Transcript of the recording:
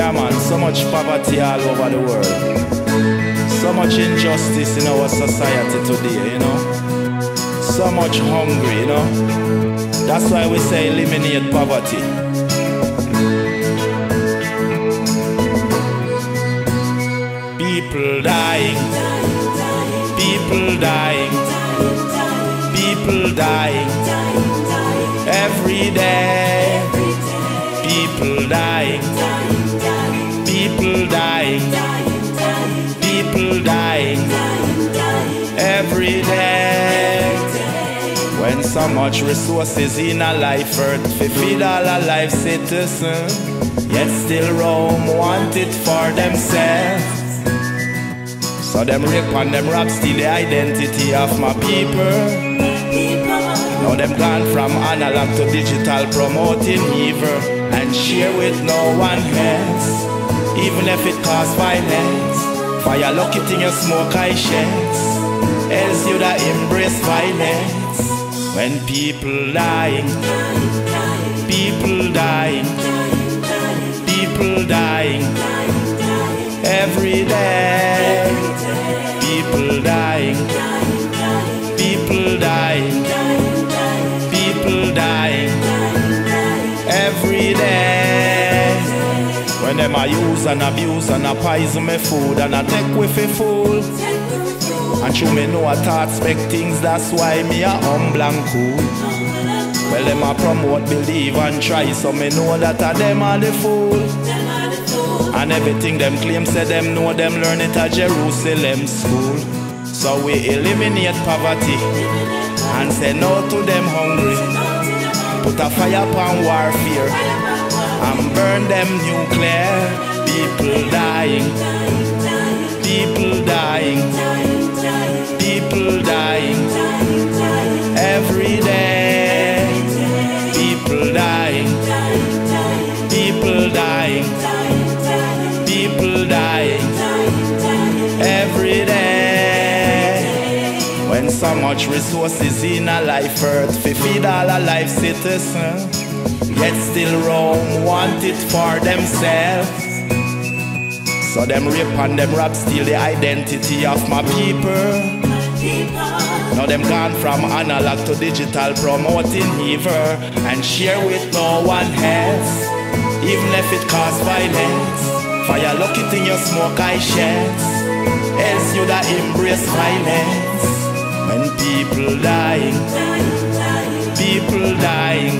Yeah, man, so much poverty all over the world. So much injustice in our society today, you know. So much hungry, you know. That's why we say eliminate poverty. People dying, people dying, people dying every day. People dying, every day. When so much resources in a life earth feed all a life citizen, yet still Rome want it for themselves. So them rape and them rap steal the identity of my people. Now them gone from analog to digital, promoting evil and share with no one else. Even if it cause violence, fire lock it in your smoke I. Else you da embrace violence. When people dying, people dying, people dying every day. People dying, people dying, people dying every day. When them a use and abuse and a poison me food and a take with a fool. And you may know I thought spec things, that's why me a humble and cool. Well, them a promote, believe and try, so me know that a them are the fool. And everything them claim, say them know them learn it at Jerusalem school. So we eliminate poverty and say no to them hungry. Put a fire upon warfare and burn them nuclear. People dying, people dying, people dying. Every day. People dying, people dying, people dying. Every day. When so much resources in a life earth fi feed all a life citizen, yet still Rome want it for themselves. So them rape and them rap steal the identity of my people. Now them gone from analog to digital, promoting evil and share with no one else. Even if it cause violence, fire lock it in your smoke I sheds. Else you da embrace violence. When people dying, people dying,